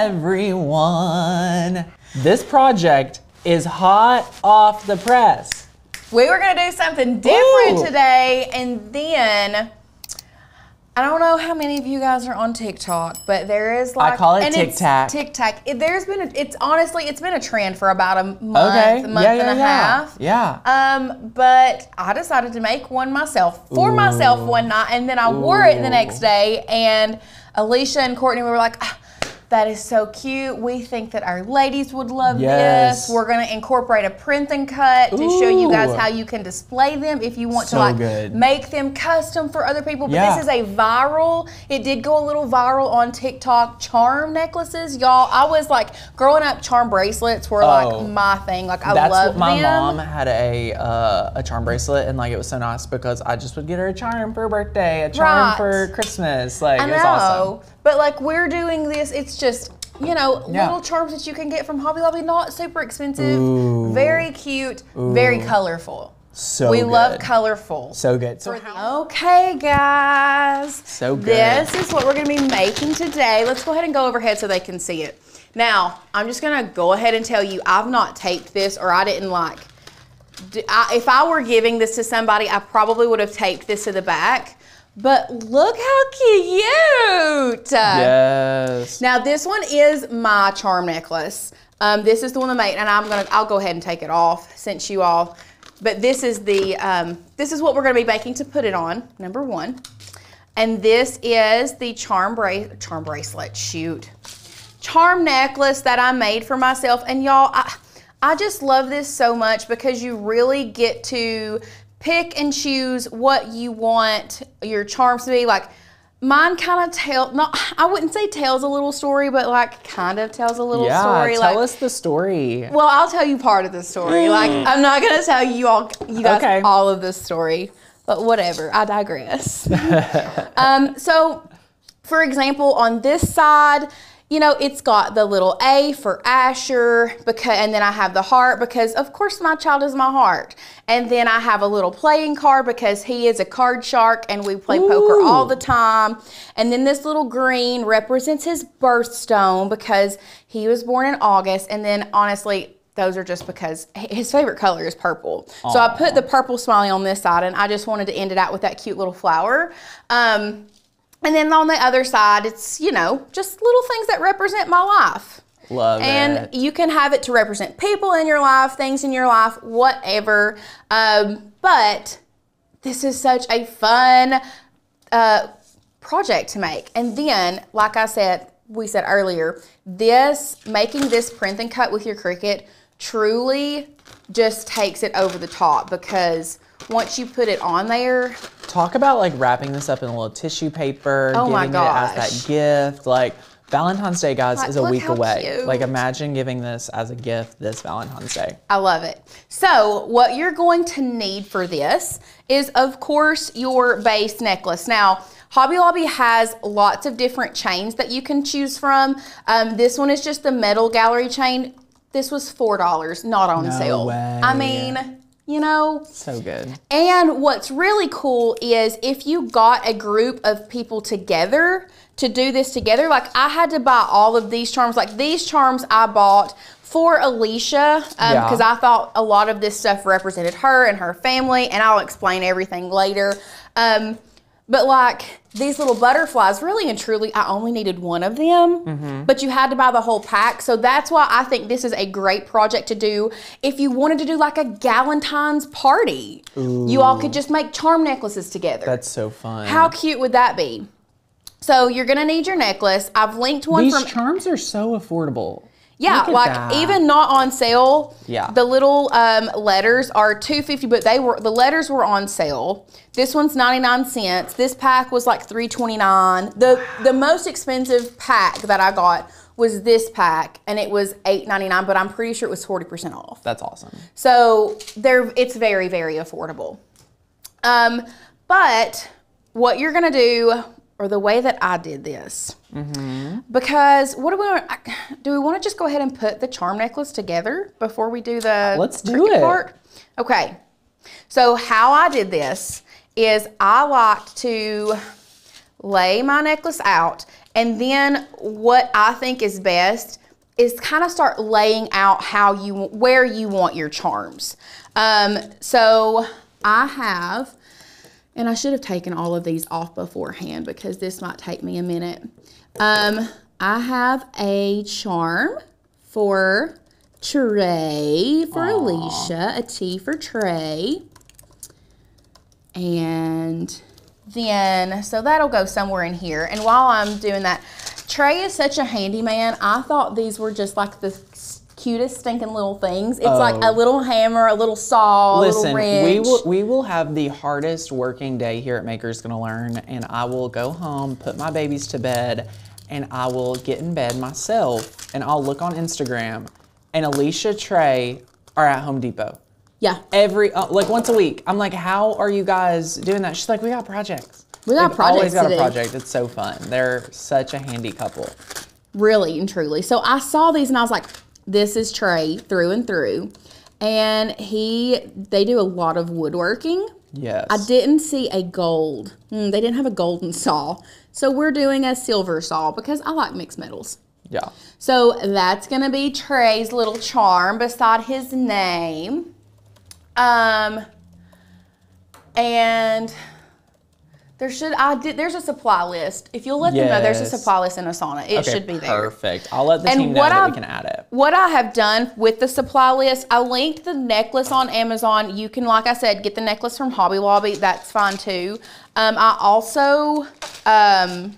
everyone. This project is hot off the press. We were gonna do something different Ooh. today, and then I don't know how many of you guys are on TikTok, but there is like I call it TikTok. TikTok. It, there's been a, it's honestly it's been a trend for about a month, Okay. month yeah, and yeah, a yeah. half. Yeah. Um, but I decided to make one myself for myself one night, and then I wore it the next day. And Alicia and Courtney were like, "Ah, "That is so cute. We think that our ladies would love Yes. this. We're gonna incorporate a print and cut to show you guys how you can display them if you want So to like good. make them custom for other people. But Yeah. this is a viral. It did go a little viral on TikTok. Charm necklaces, y'all. I was like growing up. Charm bracelets were Oh. like my thing. Like I That's love what my them. mom had a uh, a charm bracelet, and like it was so nice because I just would get her a charm for her birthday, a charm Right. for Christmas. Like I it was know, awesome. But like we're doing this, it's just you know Yeah. little charms that you can get from Hobby Lobby, not super expensive, Ooh. very cute, very colorful. So we good. love colorful. So good. So Okay, guys. So good. This is what we're gonna be making today. Let's go ahead and go overhead so they can see it. Now, I'm just gonna go ahead and tell you, I've not taped this, or I didn't like. d- I, if I were giving this to somebody, I probably would have taped this to the back. But look how cute! yes. Now this one is my charm necklace. Um, this is the one I made, and I'm gonna, I'll go ahead and take it off since you all. But this is the, um, this is what we're gonna be baking to put it on. Number one, and this is the charm bra- charm bracelet. Shoot, charm necklace that I made for myself. And y'all, I, I just love this so much because you really get to pick and choose what you want your charms to be. Like mine kind of tell, not, I wouldn't say tells a little story, but like kind of tells a little Yeah. story. Tell like, us the story. well, I'll tell you part of the story. Like, I'm not gonna tell you all, you guys, Okay. all of this story, but whatever. I digress. um, so, for example, on this side, you know, it's got the little A for Asher, because, and then I have the heart because, of course, my child is my heart. And then I have a little playing card because he is a card shark and we play poker all the time. And then this little green represents his birthstone because he was born in August. And then, honestly, those are just because his favorite color is purple. So I put the purple smiley on this side and I just wanted to end it out with that cute little flower. Um, and then on the other side, it's, you know, just little things that represent my life. Love And it. you can have it to represent people in your life, things in your life, whatever. Um, but this is such a fun uh, project to make. And then, like I said, we said earlier, this making this print and cut with your Cricut truly just takes it over the top because once you put it on there, Talk about like wrapping this up in a little tissue paper, Oh my giving it as that gift. Like Valentine's Day, guys, Like, is a week away. cute. Like imagine giving this as a gift this Valentine's Day. I love it. So, what you're going to need for this is, of course, your base necklace. Now, Hobby Lobby has lots of different chains that you can choose from. Um, this one is just the metal gallery chain. This was $4, not on No sale. way. I mean, you know, So good. and what's really cool is if you got a group of people together to do this together, like I had to buy all of these charms. Like these charms I bought for Alicia Yeah. because I thought a lot of this stuff represented her and her family, and I'll explain everything later. Um, but like these little butterflies, really and truly, I only needed one of them, Mm-hmm. but you had to buy the whole pack. So that's why I think this is a great project to do if you wanted to do like a Galentine's party. You all could just make charm necklaces together. That's so fun. How cute would that be? So you're gonna need your necklace. I've linked one These from charms are so affordable. Yeah, like that. even not on sale. Yeah. The little um, letters are two fifty, but they were the letters were on sale. This one's ninety nine cents. This pack was like three twenty nine. The the most expensive pack that I got was this pack, and it was eight ninety nine. But I'm pretty sure it was forty percent off. That's awesome. So they're it's very very affordable. Um, but what you're gonna do, or the way that I did this, because what do we want? Do we want to just go ahead and put the charm necklace together before we do the Let's do it. part? Okay. So how I did this is I like to lay my necklace out, and then what I think is best is kind of start laying out how you where you want your charms. Um, so I have, and I should have taken all of these off beforehand because this might take me a minute. Um, I have a charm for Trey for Alicia, a T for Trey. And then, so that'll go somewhere in here. And while I'm doing that, Trey is such a handyman. I thought these were just like the cutest stinking little things. It's like a Oh. little hammer, a little saw, a little wrench. we will we will have the hardest working day here at Makers Gonna Learn, and I will go home, put my babies to bed, and I will get in bed myself, and I'll look on Instagram, and Alicia Trey are at Home Depot yeah. every uh, like once a week. I'm like, how are you guys doing that? She's like, we got projects. We got They've always got a do." project. It's so fun. They're such a handy couple. really and truly. So I saw these and I was like, this is Trey through and through. And he, they do a lot of woodworking. Yes. I didn't see a gold. Mm, they didn't have a golden saw. So we're doing a silver saw because I like mixed metals. Yeah. So that's going to be Trey's little charm beside his name. Um, and there should I did there's a supply list. If you'll let them know, there's a supply list in Asana. It Okay, should be there. Perfect. I'll let the And team know what that I- we can add it. What I have done with the supply list, I linked the necklace on Amazon. You can, like I said, get the necklace from Hobby Lobby. That's fine too. Um, I also, um,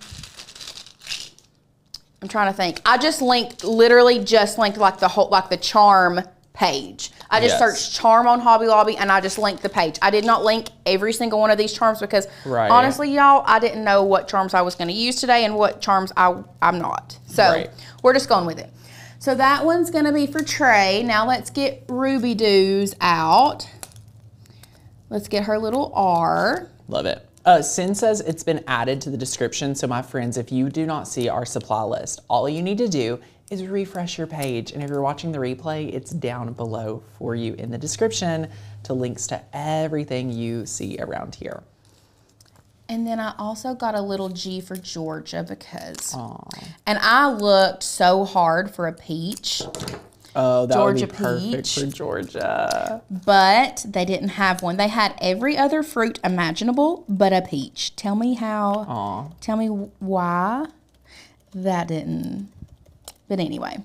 I'm trying to think. I just linked, literally just linked like the whole, like the charm page. I just Yes. searched charm on Hobby Lobby and I just linked the page. I did not link every single one of these charms because Right. honestly, y'all, I didn't know what charms I was going to use today and what charms I, I'm not. So Right. we're just going with it. So that one's going to be for Trey. Now let's get Ruby Doos out. Let's get her little R. Love it. Uh, Sin says it's been added to the description. So, my friends, if you do not see our supply list, all you need to do is refresh your page. And if you're watching the replay, it's down below for you in the description to links to everything you see around here. And then I also got a little G for Georgia because. Aw. And I looked so hard for a peach, Oh, that would Georgia be perfect peach. for Georgia. but they didn't have one. They had every other fruit imaginable but a peach. Tell me how. Aw. Tell me why that didn't. But anyway.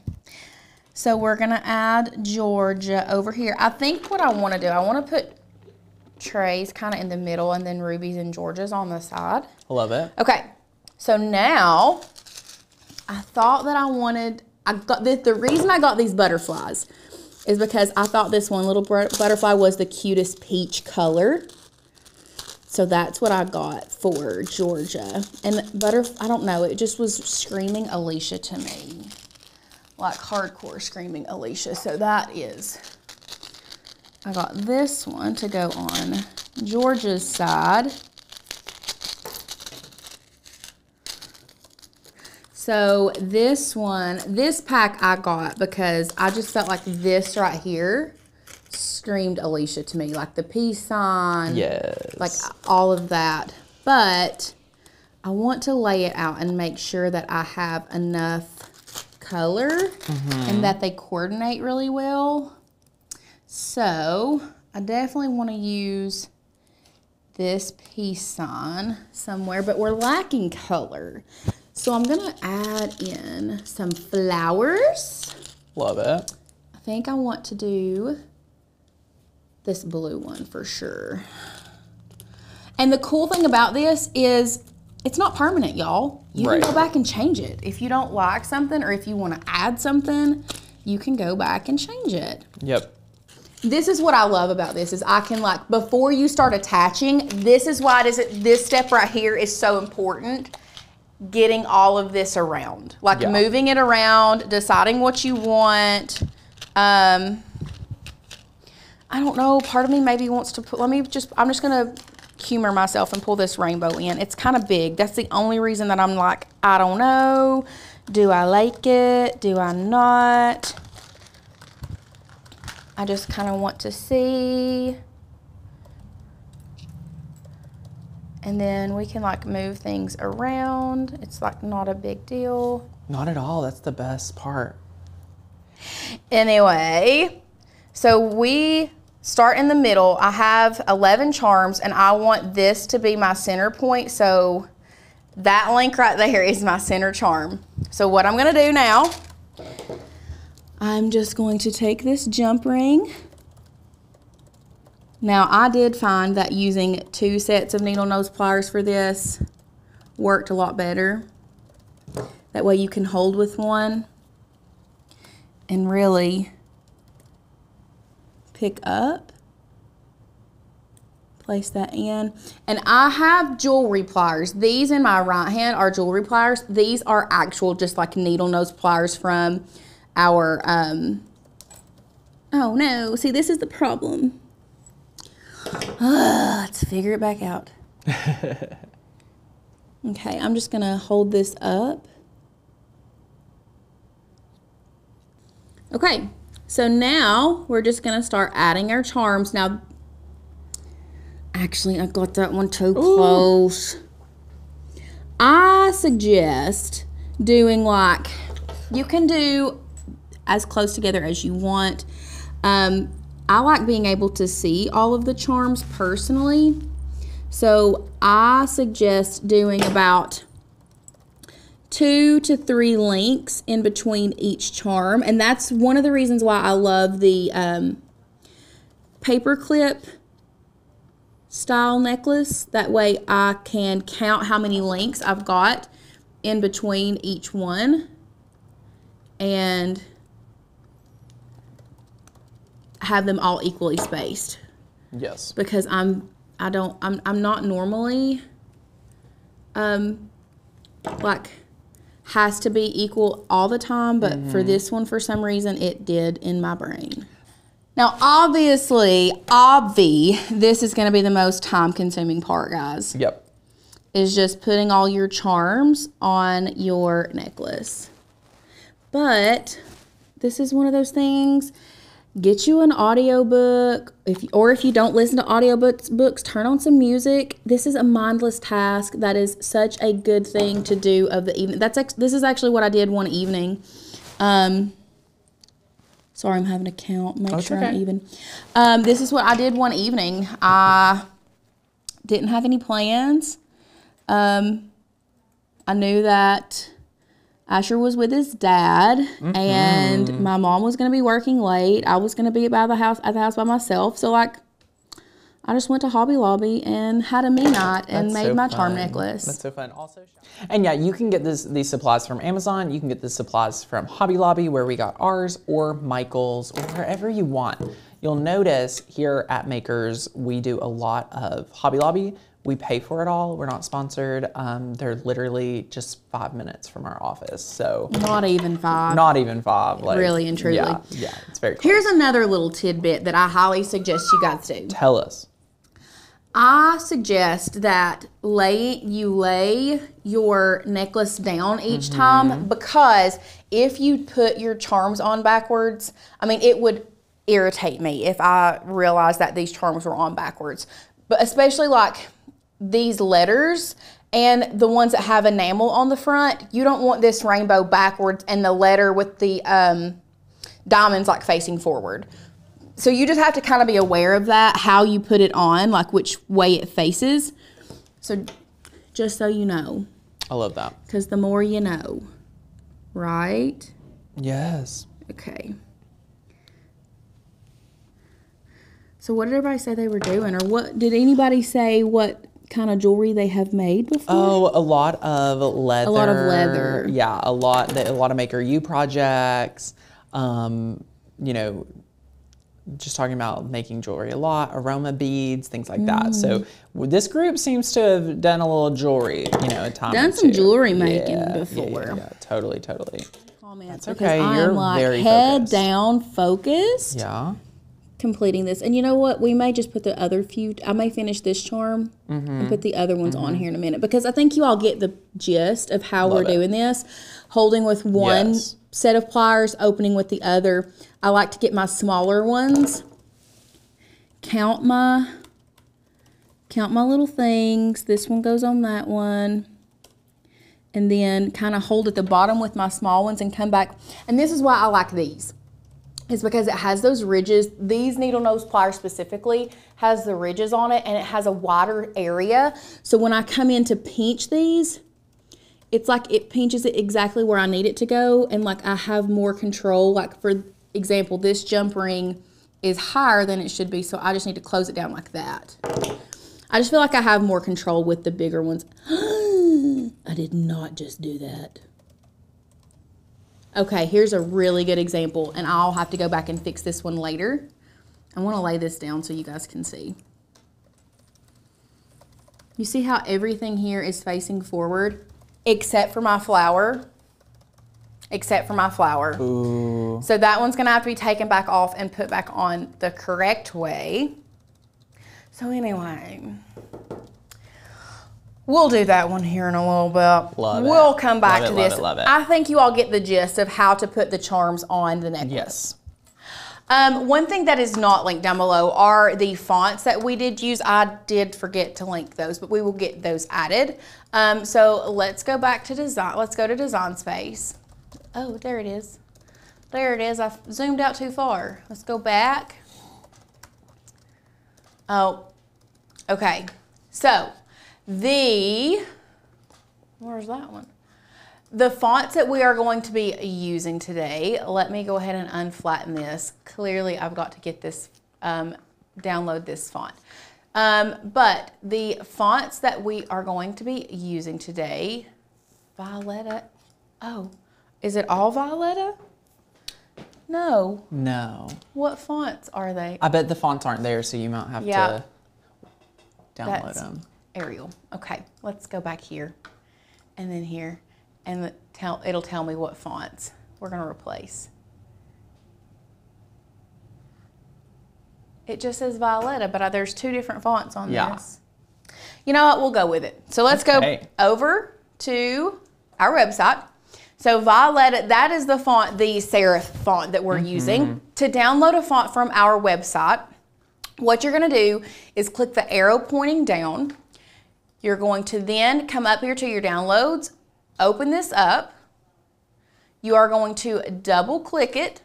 So we're going to add Georgia over here. I think what I want to do, I want to put Trey's kind of in the middle and then Ruby's and Georgia's on the side. I love it. Okay, so now I thought that I wanted. I got the, the reason I got these butterflies is because I thought this one little butterfly was the cutest peach color. So that's what I got for Georgia. And butter, I don't know, it just was screaming Alicia to me. Like hardcore screaming Alicia. So that is, I got this one to go on Georgia's side. So this one, this pack I got because I just felt like this right here screamed Alicia to me, like the peace sign, Yes. like all of that. But I want to lay it out and make sure that I have enough color and mm-hmm. that they coordinate really well. So I definitely want to use this peace sign somewhere, but we're lacking color. So I'm gonna add in some flowers. Love it. I think I want to do this blue one for sure. And the cool thing about this is it's not permanent, y'all. You Right. can go back and change it. If you don't like something or if you want to add something, you can go back and change it. Yep. This is what I love about this is I can like before you start attaching, this is why it is this step right here is so important. Getting all of this around. Like Yeah. moving it around, deciding what you want. Um I don't know, part of me maybe wants to put let me just I'm just gonna humor myself and pull this rainbow in. It's kind of big. That's the only reason that I'm like, I don't know. Do I like it? Do I not? I just kind of want to see. And then we can like move things around. It's like not a big deal. Not at all. That's the best part. Anyway, so we start in the middle. I have 11 charms and I want this to be my center point. So that link right there is my center charm. So what I'm gonna do now, I'm just going to take this jump ring. Now I did find that using two sets of needle nose pliers for this worked a lot better. That way you can hold with one and really pick up. Place that in. And I have jewelry pliers. These in my right hand are jewelry pliers. These are actual just like needle nose pliers from our, um, oh no, see this is the problem. Let's figure it back out. okay, I'm just gonna hold this up. Okay, so now we're just gonna start adding our charms. Now, actually, I got that one too close. I suggest doing like, you can do as close together as you want. Um, I like being able to see all of the charms personally. So I suggest doing about two to three links in between each charm. And that's one of the reasons why I love the um, paper clip style necklace. That way I can count how many links I've got in between each one. And have them all equally spaced Yes. because I'm I don't I'm I'm not normally um like has to be equal all the time, but for mm-hmm. this one for some reason it did in my brain. Now obviously, obvi, this is going to be the most time consuming part, guys. Yep. Is just putting all your charms on your necklace. But this is one of those things get you an audiobook if or if you don't listen to audiobooks books turn on some music. This is a mindless task. That is such a good thing to do of the evening that's ex- this is actually what i did one evening. Um sorry i'm having to count make Oh, sure i'm even. Um this is what i did one evening. I didn't have any plans. Um i knew that Asher was with his dad, Mm-hmm. and my mom was going to be working late. I was going to be by the house at the house by myself. So like, I just went to Hobby Lobby and had a me night and That's made so my charm necklace. That's so fun. Also, and yeah, you can get this these supplies from Amazon. You can get the supplies from Hobby Lobby, where we got ours, or Michaels, or wherever you want. You'll notice here at Makers, we do a lot of Hobby Lobby. We pay for it all. We're not sponsored. Um, they're literally just five minutes from our office, so Not even five. not even five. Like Really and truly. Yeah, yeah, it's very. Close. Here's another little tidbit that I highly suggest you guys do. Tell us. I suggest that lay you lay your necklace down each time because if you put your charms on backwards, I mean it would irritate me if I realized that these charms were on backwards. But especially like these letters and the ones that have enamel on the front, you don't want this rainbow backwards and the letter with the um, diamonds like facing forward. So you just have to kind of be aware of that, how you put it on, like which way it faces. So just so you know, I love that. because the more you know, right? Yes. Okay. So what did everybody say they were doing, or what did anybody say what kind of jewelry they have made before? Oh, a lot of leather. A lot of leather. Yeah, a lot. A lot of Maker U projects. Um, you know, just talking about making jewelry a lot, aroma beads, things like that. So Mm. this group seems to have done a little jewelry. You know, a time Done some two. jewelry making Yeah, before. Yeah, yeah, totally, totally. Comments That's okay, I you're am like very head focused. down, focused. Yeah. Completing this. And you know what? We may just put the other few. I may finish this charm and mm-hmm. put the other ones on mm-hmm. here in a minute because I think you all get the gist of how we're it. doing this. Holding with one Yes. set of pliers, opening with the other. I like to get my smaller ones. Count my count my little things. This one goes on that one. And then kind of hold at the bottom with my small ones and come back. And this is why I like these. Is because it has those ridges. These needle nose pliers specifically has the ridges on it and it has a wider area. So when I come in to pinch these, it's like it pinches it exactly where I need it to go and like I have more control. Like for example, this jump ring is higher than it should be, so I just need to close it down like that. I just feel like I have more control with the bigger ones. I did not just do that. Okay, here's a really good example, and I'll have to go back and fix this one later. I want to lay this down so you guys can see. You see how everything here is facing forward, except for my flower? Except for my flower. Ooh. So that one's gonna have to be taken back off and put back on the correct way. So anyway, we'll do that one here in a little bit. Love it. we'll come back Love to it, love this. it, love it. I think you all get the gist of how to put the charms on the necklace. Yes. Um, one thing that is not linked down below are the fonts that we did use. I did forget to link those, but we will get those added. Um, so let's go back to design. Let's go to design space. Oh, there it is. There it is. I zoomed out too far. Let's go back. Oh, okay. So the, where's that one? The fonts that we are going to be using today, let me go ahead and unflatten this. Clearly, I've got to get this, um, download this font. Um, but the fonts that we are going to be using today, Violetta, oh, is it all Violetta? No. No. What fonts are they? I bet the fonts aren't there, so you might have to download That's them. Arial. Okay, let's go back here and then here and tell it'll tell me what fonts we're going to replace. It just says Violetta, but there's two different fonts on Yeah. this. You know what? We'll go with it. So let's Okay. go over to our website. So Violetta, that is the font, the serif font that we're mm-hmm. using. To download a font from our website, what you're gonna do is click the arrow pointing down. You're going to then come up here to your downloads, open this up. You are going to double click it.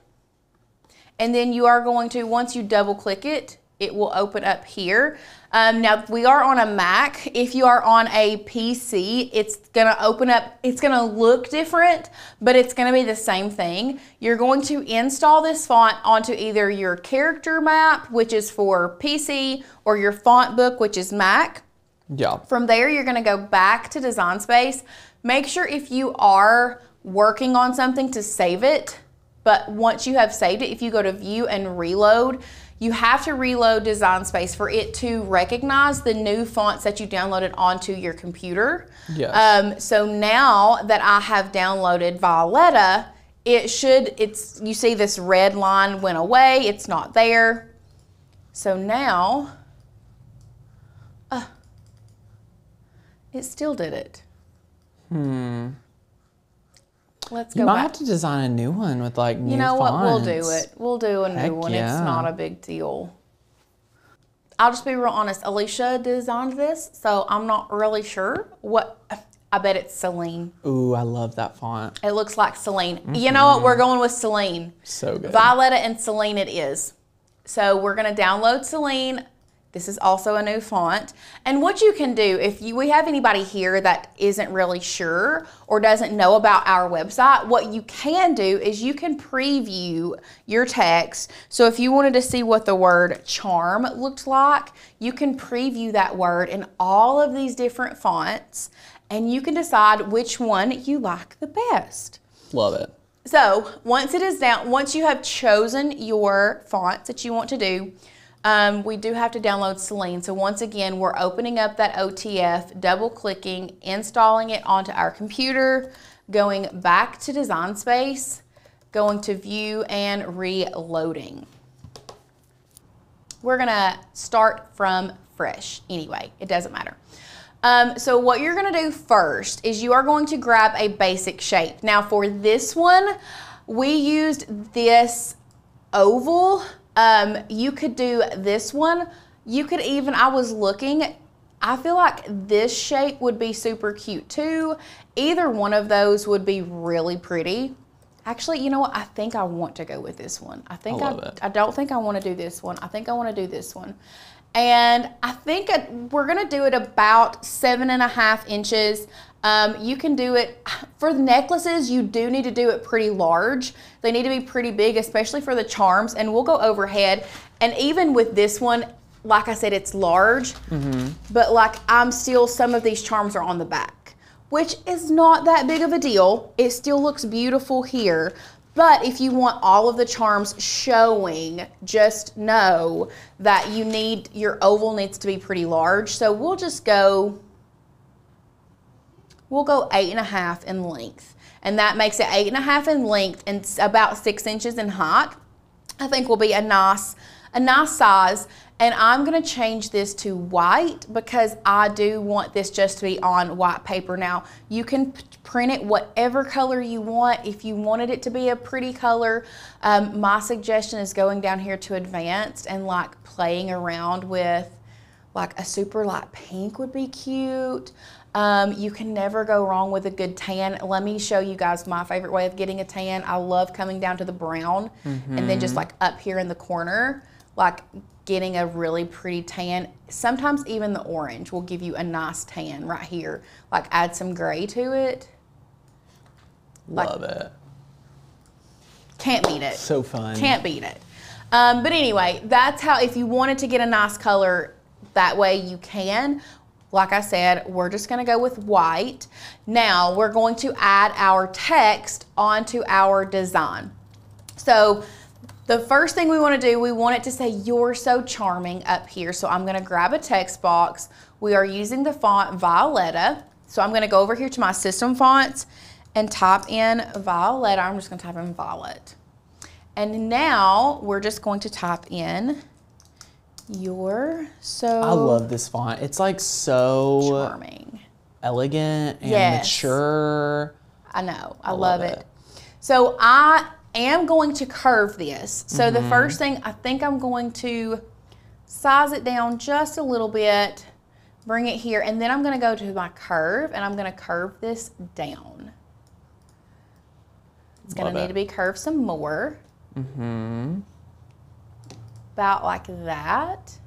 And then you are going to, once you double click it, it will open up here. Um, now we are on a Mac. If you are on a PC, it's gonna open up, it's gonna look different, but it's gonna be the same thing. You're going to install this font onto either your character map, which is for PC, or your font book, which is Mac. Yeah. From there, you're gonna go back to Design Space. Make sure if you are working on something to save it, but once you have saved it, if you go to View and Reload, you have to reload Design Space for it to recognize the new fonts that you downloaded onto your computer. Yes. Um, so now that I have downloaded Violetta, it should, it's, you see this red line went away, it's not there. So now, it still did it. Hmm. Let's go You might back. have to design a new one with like new You know what? We'll do it. We'll do a new Heck one. It's not a big deal. I'll just be real honest. Alicia designed this, so I'm not really sure what. I bet it's Celine. Ooh, I love that font. It looks like Celine. You know what? We're going with Celine. So good. Violetta and Celine it is. So we're going to download Celine. This is also a new font. And what you can do, if you, we have anybody here that isn't really sure or doesn't know about our website, what you can do is you can preview your text. So if you wanted to see what the word charm looked like, you can preview that word in all of these different fonts and you can decide which one you like the best. Love it. So once it is down, once you have chosen your fonts that you want to do, um, we do have to download Celine. So once again, we're opening up that OTF, double clicking, installing it onto our computer, going back to Design Space, going to View and reloading. We're gonna start from fresh anyway, it doesn't matter. Um, so what you're gonna do first is you are going to grab a basic shape. Now for this one, we used this oval. Um, you could do this one. You could even, I was looking, I feel like this shape would be super cute too. Either one of those would be really pretty. Actually, you know what? I think I want to go with this one. I think I, I, I, don't think I want to do this one. I think I want to do this one. And I think we're going to do it about seven and a half inches. Um, you can do it for the necklaces, you do need to do it pretty large. They need to be pretty big, especially for the charms. And we'll go overhead. And even with this one, like I said, it's large, but like I'm still, some of these charms are on the back, which is not that big of a deal. It still looks beautiful here. But if you want all of the charms showing, just know that you need, your oval needs to be pretty large. So we'll just go, we'll go eight and a half in length. And that makes it eight and a half in length and about six inches in height. I think will be a nice, a nice size. And I'm gonna change this to white because I do want this just to be on white paper. Now, you can print it whatever color you want. If you wanted it to be a pretty color, um, my suggestion is going down here to advanced and like playing around with like a super light pink would be cute. Um, you can never go wrong with a good tan. Let me show you guys my favorite way of getting a tan. I love coming down to the brown and then just like up here in the corner, like getting a really pretty tan. Sometimes even the orange will give you a nice tan right here. Like add some gray to it. Like- Love it. Can't beat it. So fun. Can't beat it. Um, but anyway, that's how, if you wanted to get a nice color, that way you can. Like I said, we're just gonna go with white. Now, we're going to add our text onto our design. So, the first thing we wanna do, we want it to say, You're so charming up here. So, I'm gonna grab a text box. We are using the font Violetta. So, I'm gonna go over here to my system fonts and type in Violet. I'm just gonna type in Violet. And now we're just going to type in You're so I love this font. It's like so charming. elegant and Yes. mature. I know. I, love love, it. it. So I am going to curve this. So Mm-hmm. the first thing I think I'm going to size it down just a little bit, bring it here, and then I'm going to go to my curve and I'm going to curve this down. It's going to need it. to be curved some more. Mm-hmm. About like that.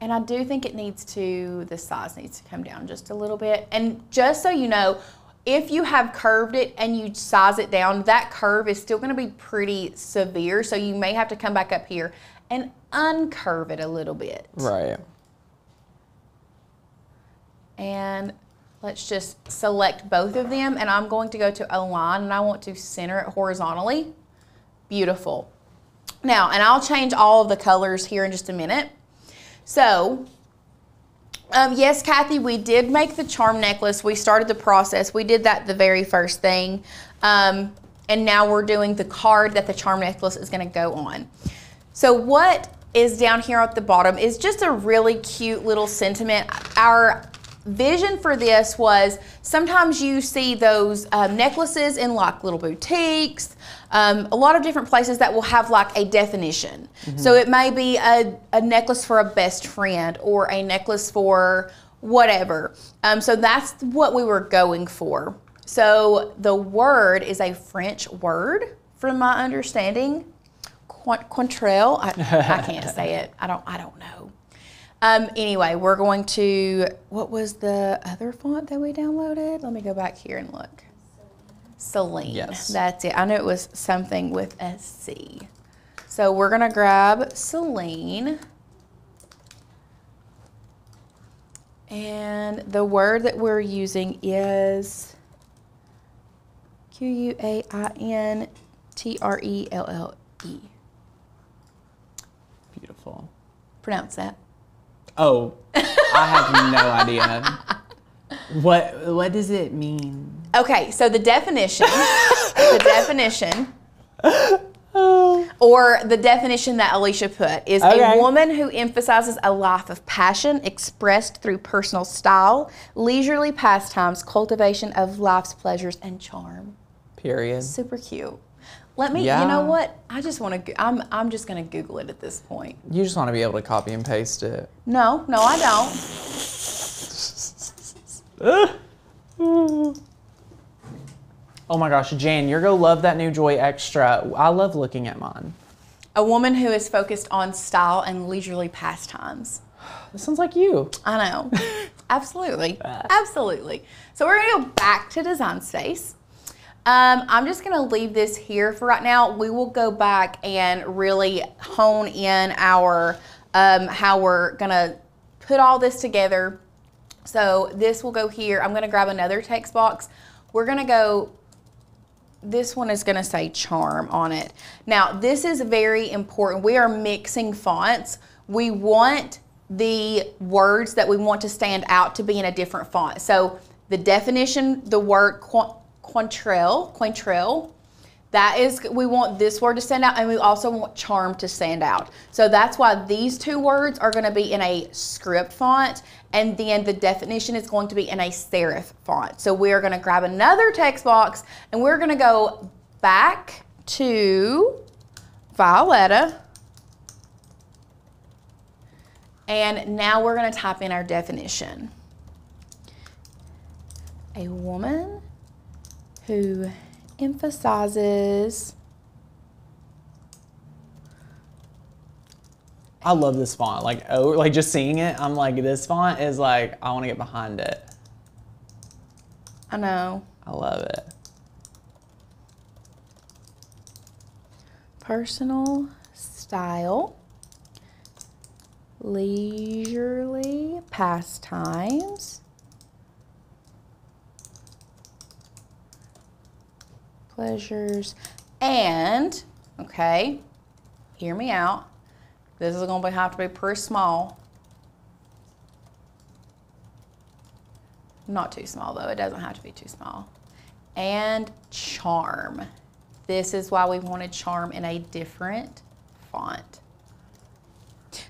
And I do think it needs to, the size needs to come down just a little bit. And just so you know, if you have curved it and you size it down, that curve is still gonna be pretty severe. So you may have to come back up here and uncurve it a little bit. Right. And let's just select both of them. And I'm going to go to align and I want to center it horizontally. Beautiful. Now, and I'll change all of the colors here in just a minute. So, um, yes, Kathy, we did make the charm necklace. We started the process. We did that the very first thing. Um, and now we're doing the card that the charm necklace is going to go on. So, what is down here at the bottom is just a really cute little sentiment. Our vision for this was sometimes you see those um, necklaces in like little boutiques, um, a lot of different places that will have like a definition. So it may be a, a necklace for a best friend or a necklace for whatever. Um, so that's what we were going for. So the word is a French word, from my understanding. Quant- Quantrell. I, I can't say it. I don't. I don't know. Um, anyway, we're going to. What was the other font that we downloaded? Let me go back here and look. Celine. Yes. That's it. I knew it was something with a C. So we're gonna grab Celine. And the word that we're using is Q U A I N T R E L L E. Beautiful. Pronounce that. Oh, I have no idea. What what does it mean? Okay, so the definition, the definition, or the definition that Alicia put is Okay. a woman who emphasizes a life of passion expressed through personal style, leisurely pastimes, cultivation of life's pleasures, and charm. Period. Super cute. Let me, you know what? I just want to, I'm, I'm just going to Google it at this point. You just want to be able to copy and paste it. No, no, I don't. Oh my gosh, Jan, you're gonna love that new Joy Xtra. I love looking at mine. A woman who is focused on style and leisurely pastimes. This sounds like you. I know. Absolutely. Absolutely. So we're to go back to Design Space. Um, I'm just to leave this here for right now. We will go back and really hone in our um, how we're to put all this together. So this will go here. I'm to grab another text box. We're to go this one is going to say charm on it. Now, this is very important. We are mixing fonts. We want the words that we want to stand out to be in a different font. So the definition, the word quantrell, quantrell, that is, we want this word to stand out and we also want charm to stand out. So that's why these two words are gonna be in a script font and then the definition is going to be in a serif font. So we're gonna grab another text box and we're gonna go back to Violetta And now we're going to type in our definition. A woman who emphasizes I love this font. Like oh, like just seeing it, I'm like this font is like I want to get behind it. I know. I love it. Personal style leisurely pastimes, pleasures, and, okay, hear me out. This is going to have to be pretty small. Not too small though, it doesn't have to be too small. And charm. This is why we wanted charm in a different font.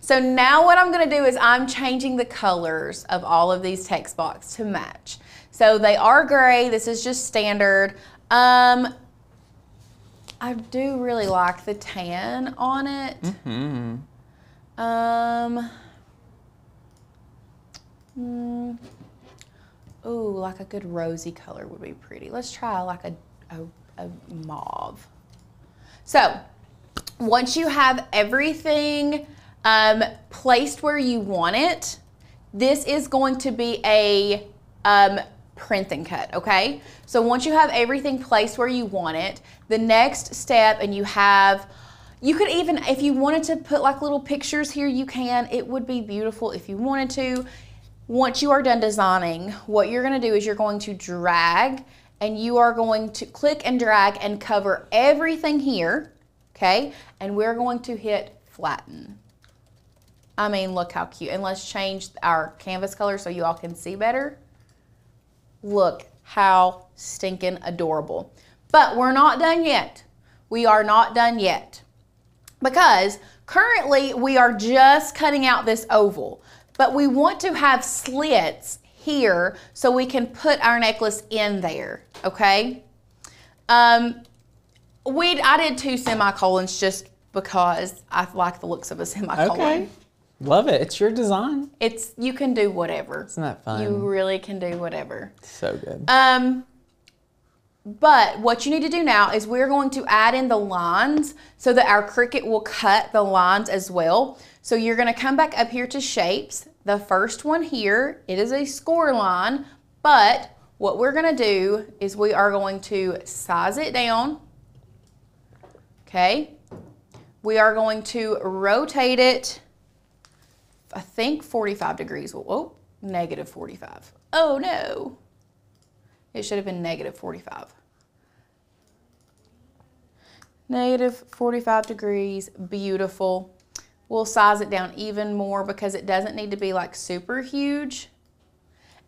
So now what I'm gonna do is I'm changing the colors of all of these text boxes to match. So they are gray, this is just standard. Um, I do really like the tan on it. Mm -hmm. Um, mm, ooh, like a good rosy color would be pretty. Let's try like a, a, a mauve. So once you have everything um, placed where you want it, this is going to be a um, print and cut, okay? So once you have everything placed where you want it, the next step and you have, you could even, if you wanted to put like little pictures here, you can. It would be beautiful if you wanted to. Once you are done designing, what you're gonna do is you're going to drag and you are going to click and drag and cover everything here, okay? And we're going to hit flatten. I mean, look how cute. And let's change our canvas color so you all can see better. Look how stinking adorable. But we're not done yet. We are not done yet. Because currently we are just cutting out this oval. But we want to have slits here so we can put our necklace in there, okay? Um, we I did two semicolons just because I like the looks of a semicolon. Okay. Love it. It's your design. It's you can do whatever. Isn't that fun? You really can do whatever. So good. Um but what you need to do now is we're going to add in the lines so that our Cricut will cut the lines as well. So you're going to come back up here to shapes. The first one here, it is a score line, but what we're going to do is we are going to size it down. Okay. We are going to rotate it I think 45 degrees. Oh, negative 45. Oh no. It should have been negative 45. Negative 45 degrees, beautiful. We'll size it down even more because it doesn't need to be like super huge.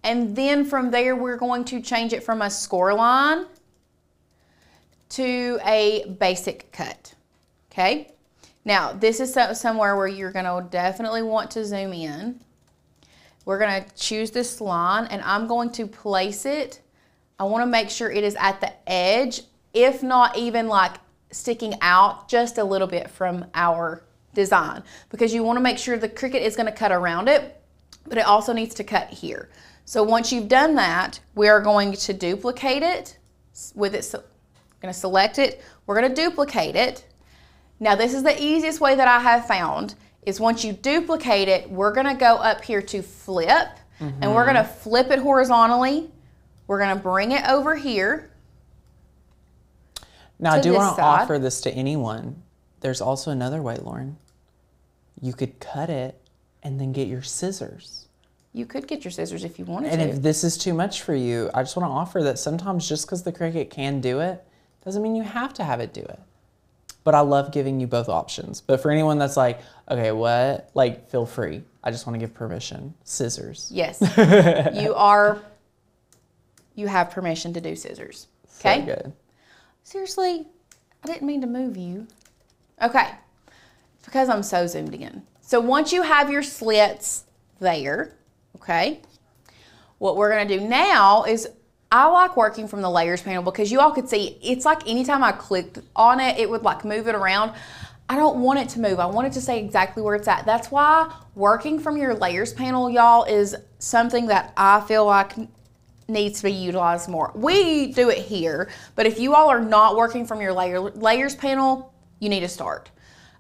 And then from there, we're going to change it from a score line to a basic cut, okay? Now, this is somewhere where you're gonna definitely want to zoom in. We're gonna choose this line and I'm going to place it. I wanna make sure it is at the edge, if not even like sticking out just a little bit from our design because you wanna make sure the Cricut is gonna cut around it. but it also needs to cut here. So once you've done that, we are going to duplicate it with it. So, going to select it. We're going to duplicate it. Now this is the easiest way that I have found is once you duplicate it, we're going to go up here to flip and we're going to mm-hmm. flip it horizontally. We're going to bring it over here. Now, I do want to offer this to anyone. There's also another way, Lauren. You could cut it and then get your scissors. You could get your scissors if you wanted And to. And if this is too much for you, I just want to offer that sometimes just because the Cricut can do it doesn't mean you have to have it do it. But I love giving you both options. But for anyone that's like, okay, what? Like, feel free. I just want to give permission. Scissors. Yes. you are, you have permission to do scissors. So Okay? good. Seriously, I didn't mean to move you. Okay. It's because I'm so zoomed in. So once you have your slits there, okay, what we're gonna do now is I like working from the layers panel because you all could see it's like anytime I clicked on it, it would like move it around. I don't want it to move. I want it to say exactly where it's at. That's why working from your layers panel, y'all, is something that I feel like needs to be utilized more. We do it here, but if you all are not working from your layer, layers panel, you need to start.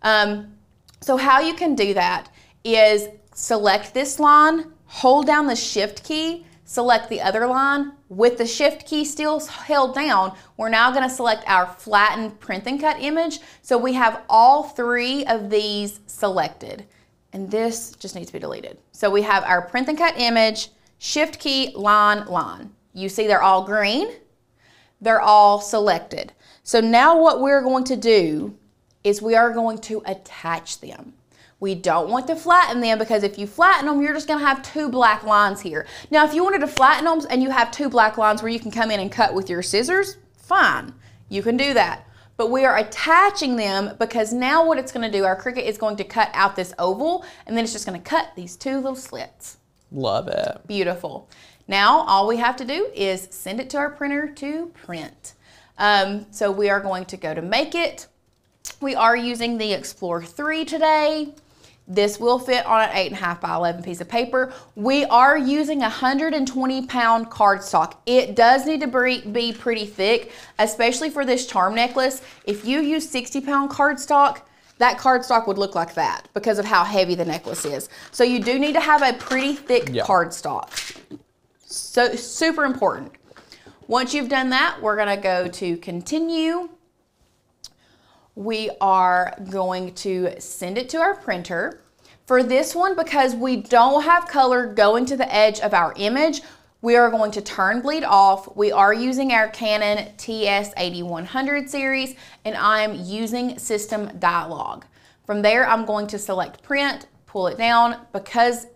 Um, so how you can do that is select this line, hold down the shift key, select the other line. With the shift key still held down, we're now gonna select our flattened print and cut image. So we have all three of these selected. And this just needs to be deleted. So we have our print and cut image, shift key, line, line. You see they're all green. They're all selected. So now what we're going to do is we are going to attach them. We don't want to flatten them because if you flatten them, you're just gonna have two black lines here. Now, if you wanted to flatten them and you have two black lines where you can come in and cut with your scissors, fine, you can do that. But we are attaching them because now what it's gonna do, our Cricut is going to cut out this oval and then it's just gonna cut these two little slits. Love it. Beautiful. Now all we have to do is send it to our printer to print. Um, so we are going to go to make it. We are using the Explore 3 today. This will fit on an 8.5 by 11 piece of paper. We are using a 120 pound cardstock. It does need to be be pretty thick, especially for this charm necklace. If you use 60 pound cardstock, that cardstock would look like that because of how heavy the necklace is. So you do need to have a pretty thick Yeah. cardstock. So super important. Once you've done that, we're gonna go to continue. We are going to send it to our printer. For this one, because we don't have color going to the edge of our image, we are going to turn bleed off. We are using our Canon TS8100 series, and I'm using System Dialog. From there, I'm going to select print, pull it down, because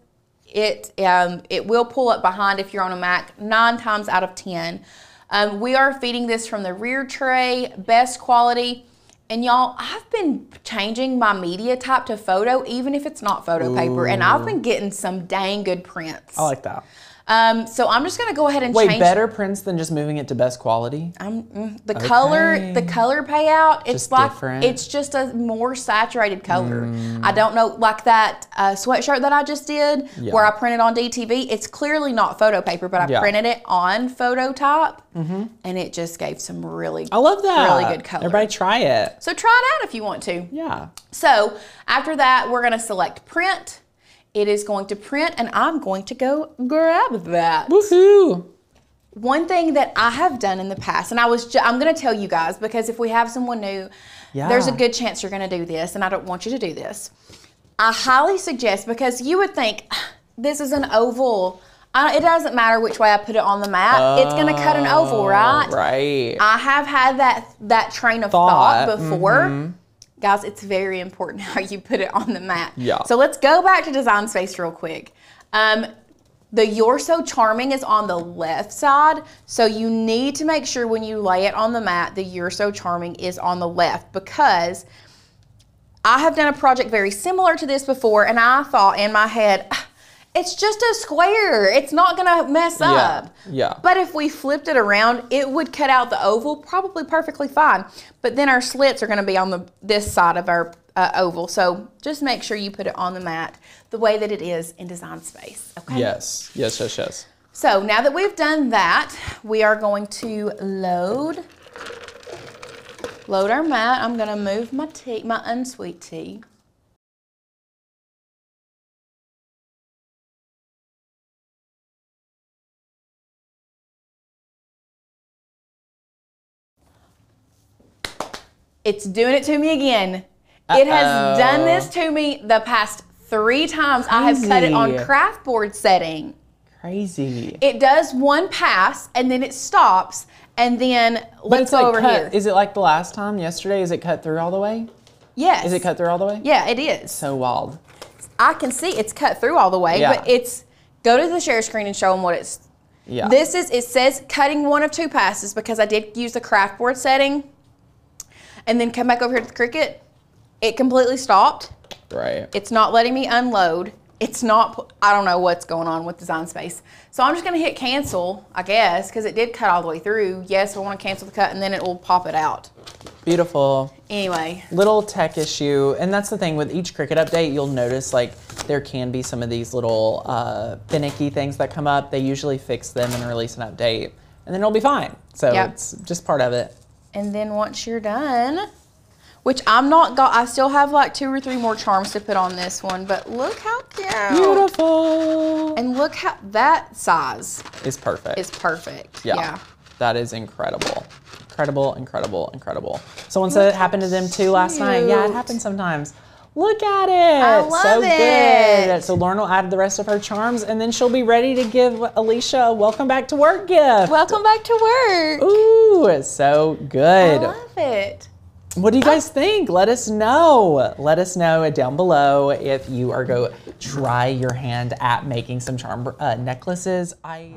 it um, it will pull up behind if you're on a Mac nine times out of ten. Um, we are feeding this from the rear tray, best quality. And y'all, I've been changing my media type to photo, even if it's not photo paper, and I've been getting some dang good prints. I like that. Um, so I'm just gonna go ahead and Wait, change better prints than just moving it to best quality? I'm, mm, the color, the color payout, it's Just like different? it's just a more saturated color. I don't know, like that uh, sweatshirt that I just did, Yeah. where I printed on DTF. It's clearly not photo paper, but I Yeah. printed it on Phototype, and it just gave some really, I love that. really good color. Everybody try it. So try it out if you want to. Yeah. So after that, we're gonna select print. It is going to print, and I'm going to go grab that. Woohoo. One thing that I have done in the past, and I was, ju- I'm going to tell you guys because if we have someone new, Yeah. there's a good chance you're going to do this, and I don't want you to do this. I highly suggest because you would think this is an oval. I, it doesn't matter which way I put it on the mat; it's going to cut an oval, right? Oh, Right. I have had that that train of thought, Thought, mm-hmm. Guys, it's very important how you put it on the mat. Yeah. So let's go back to Design Space real quick. Um, the You're So Charming is on the left side, so you need to make sure when you lay it on the mat, the You're So Charming is on the left because I have done a project very similar to this before, and I thought in my head, "Ah, it's just a square. It's not gonna mess Yeah, up. yeah. But if we flipped it around, it would cut out the oval probably perfectly fine. But then our slits are gonna be on the this side of our uh, oval. So just make sure you put it on the mat the way that it is in Design Space. Okay. Yes, yes, yes, yes. So now that we've done that, we are going to load load our mat. I'm gonna move my tea, my unsweet tea. It's doing it to me again. It has done this to me the past three times. I have cut it on craft board setting. Crazy. It does one pass and then it stops and then But let's go like over cut- here. Is it like the last time yesterday? Is it cut through all the way? yes. Is it cut through all the way? Yeah, it is. So wild. I can see it's cut through all the way, Yeah. but it's go to the share screen and show them what it's. Yeah. This is it says cutting one of two passes because I did use the craft board setting, and then come back over here to the Cricut. It completely stopped. right. It's not letting me unload. It's not. I don't know what's going on with Design Space. So I'm just gonna hit cancel, I guess, because it did cut all the way through. Yes, I want to cancel the cut, and then it will pop it out. Beautiful. Anyway, Little tech issue, and that's the thing with each Cricut update, you'll notice like there can be some of these little uh, finicky things that come up. They usually fix them and release an update, and then it'll be fine. So Yep. it's just part of it. And then once you're done, which I'm not got, I still have like two or three more charms to put on this one, but look how cute. Beautiful. And look how that size Is perfect. is perfect. Yeah. Yeah. That is incredible. Incredible, incredible, incredible. Someone said it happened to them too last night. Yeah, it happens sometimes. Look at it. I love so it. good. So Lauren will add the rest of her charms and then she'll be ready to give Alicia a welcome back to work gift. Welcome back to work. Ooh, it's so good. I love it. What do you guys think? Let us know. Let us know down below if you are go try your hand at making some charm uh, necklaces. I